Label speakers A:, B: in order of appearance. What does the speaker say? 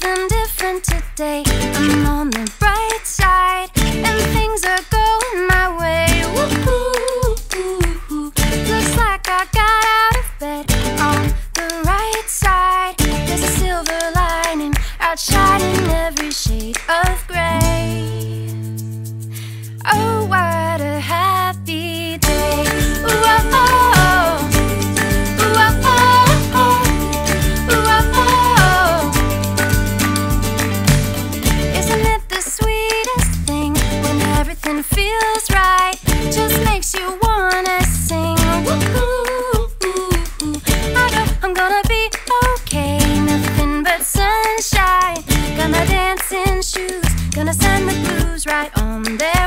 A: something different today. I'm on the I'm gonna be okay. Nothing but sunshine. Got my dancing shoes. Gonna send the blues right on there.